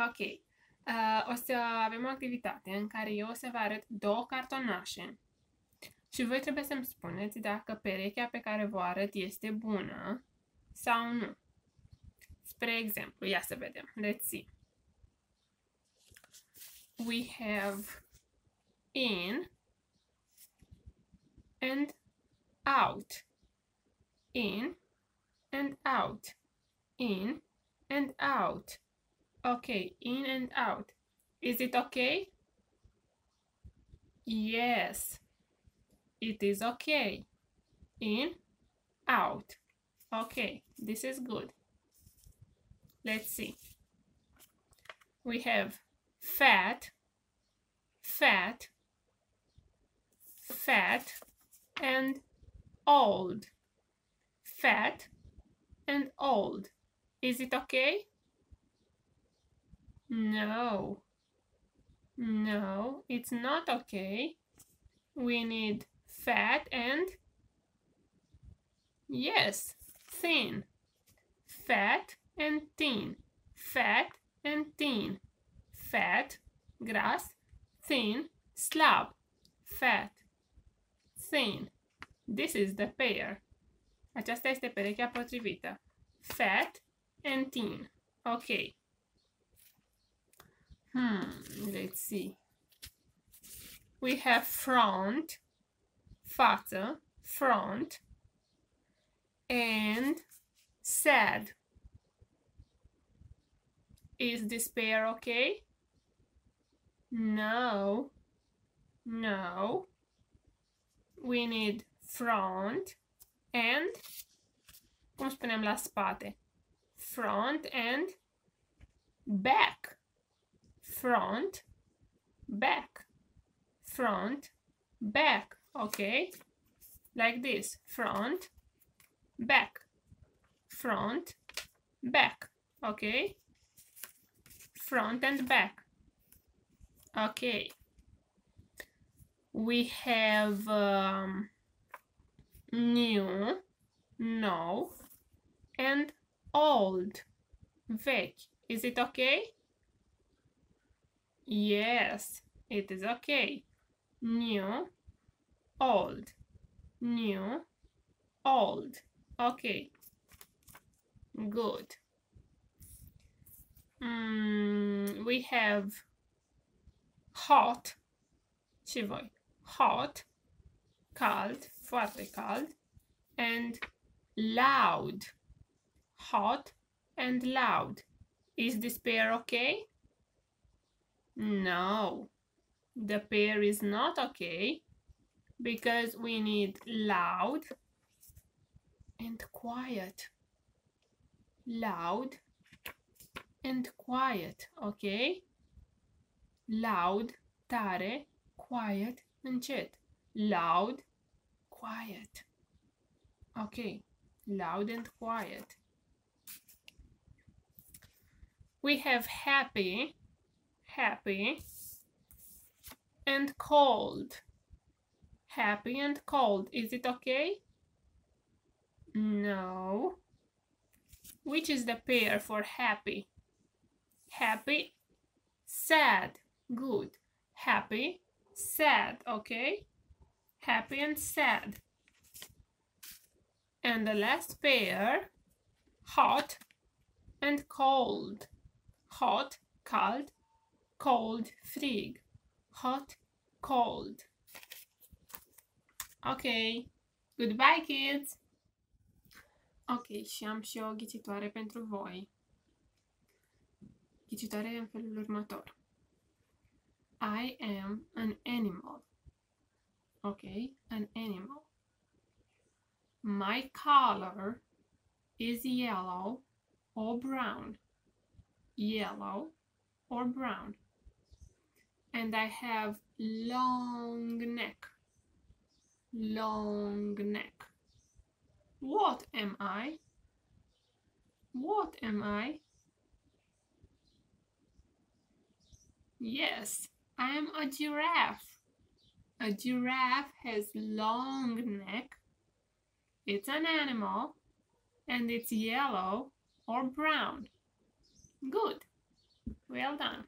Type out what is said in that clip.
Hello! Ok. Uh, o să avem o activitate în care eu o să vă arăt două cartonașe. Și voi trebuie să-mi spuneți dacă perechea pe care vă arăt este bună sau nu. Spre exemplu, ia să vedem. Let's see. We have in and out. In and out. In and out. Okay, in and out. Is it okay? Yes, it is okay. In, out. Okay, this is good. Let's see. We have fat, fat, fat, and old. Fat and old. Is it okay? No. No, it's not okay. We need fat and yes, thin. Fat and thin. Fat and thin. Fat, grass, thin, slab. Fat, thin. This is the pair. Aceasta este perechea potrivită. Fat and thin. Okay. Hmm, let's see. We have front, față, front, and sad. Is this pair okay? No. No. We need front and, cum spunem la spate? front and back front back front back okay like this front back front back okay front and back okay we have um, new no and old, vechi. Is it okay? Yes, it is okay. New, old, new, old. Okay, good. Mm, we have hot, voi, hot, cald, foarte cald, and loud hot and loud. Is this pair okay? No, the pair is not okay because we need loud and quiet. Loud and quiet, okay? Loud, tare, quiet, încet. Loud, quiet. Okay, loud and quiet. we have happy, happy, and cold. Happy and cold. Is it okay? No. Which is the pair for happy? Happy, sad. Good. Happy, sad. Okay? Happy and sad. And the last pair, hot and cold hot, kalt, cold, frig. Hot, cold. Ok. Goodbye, kids! Ok, și am și o ghicitoare pentru voi. Ghicitoare în felul următor. I am an animal. Ok, an animal. My color is yellow or brown. yellow or brown. And I have long neck. Long neck. What am I? What am I? Yes, I am a giraffe. A giraffe has long neck. It's an animal and it's yellow or brown. Good. Well done.